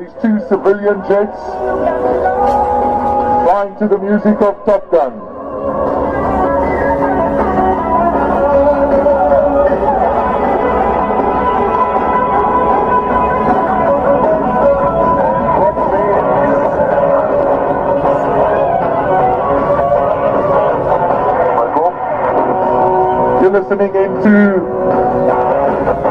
these two civilian jets flying to the music of Top Gun. You're listening into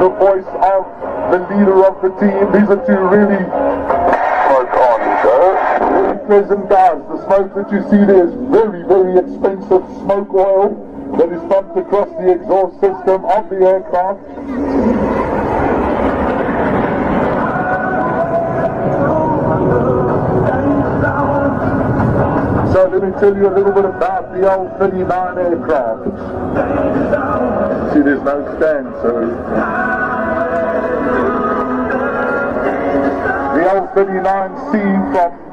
the voice of the leader of the team. These are two really Guys. The smoke that you see there is very, very expensive smoke oil that is pumped across the exhaust system of the aircraft. So let me tell you a little bit about the L-39 aircraft. See, there's no stand, so The L-39C from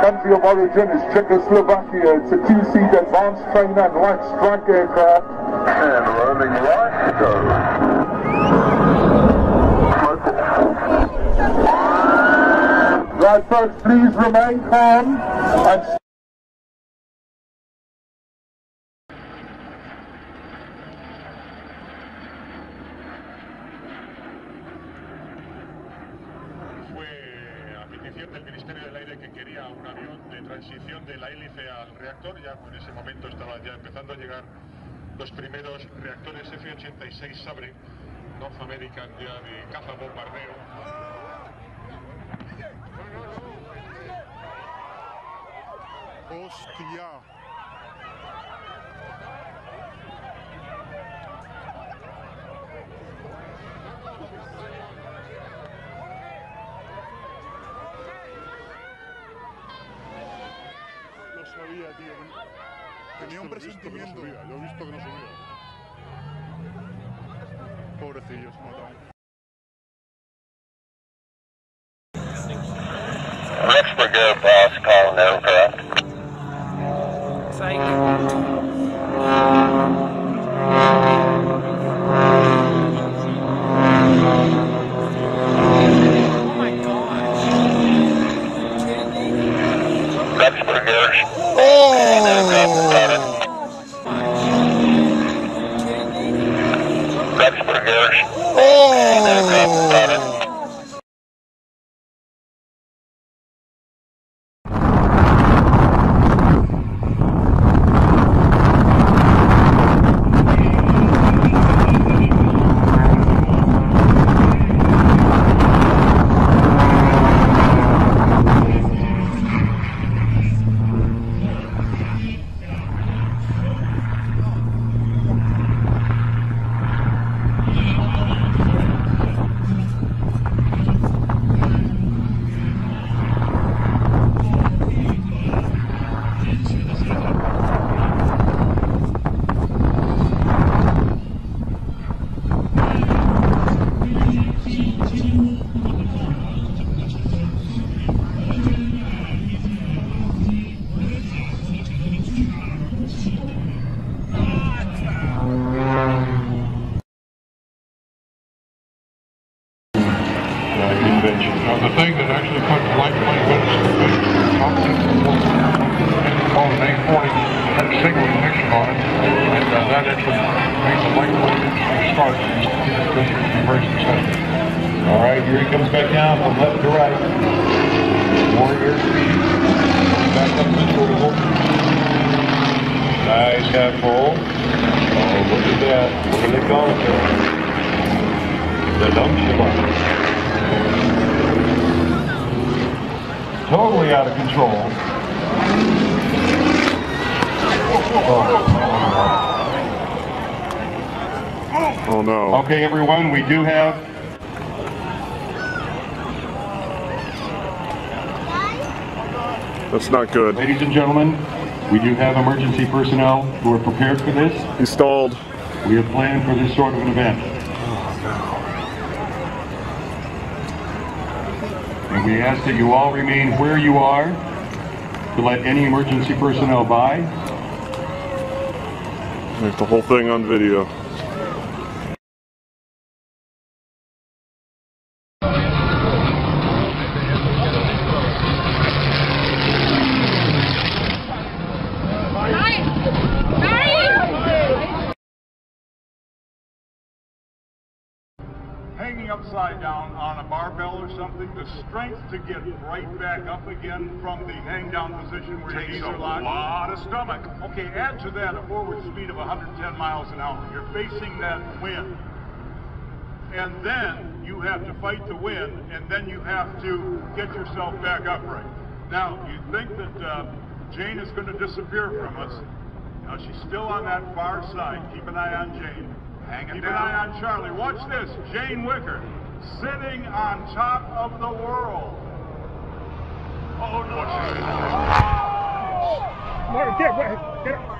country of origin is Czechoslovakia. It's a two-seat advanced trainer and light strike aircraft. And rolling right, go. Right, folks, please remain calm and que quería un avión de transición de la hélice al reactor. Ya en ese momento estaban ya empezando a llegar los primeros reactores F-86 Sabre, North American ya de caza bombardeo. ¡Hostia! tío. Tenía un presentimiento. Yo he visto que no subía. Pobrecillos, mataban. Rich Brigade Boss calling over. Psych. Start. All right, here he comes back down from left to right. Warrior speed. Back up the swivel. Nice half full. Oh, look at that. Look at the contour. The nonchalant. totally out of control. Oh Oh no. Okay, everyone, we do have That's not good. Ladies and gentlemen, we do have emergency personnel who are prepared for this. Installed. We have planned for this sort of an event. Oh, no. And we ask that you all remain where you are to let any emergency personnel by. Make the whole thing on video. Upside down on a barbell or something, the strength to get right back up again from the hang down position where your knees are locked. lot of stomach. Okay, add to that a forward speed of 110 miles an hour. You're facing that wind. And then you have to fight the wind, and then you have to get yourself back upright. Now, you think that uh, Jane is going to disappear from us. Now, she's still on that far side. Keep an eye on Jane. Hanging Keep an eye on Charlie. Watch this. Jane Wicker sitting on top of the world. Oh, no. Get, get, get,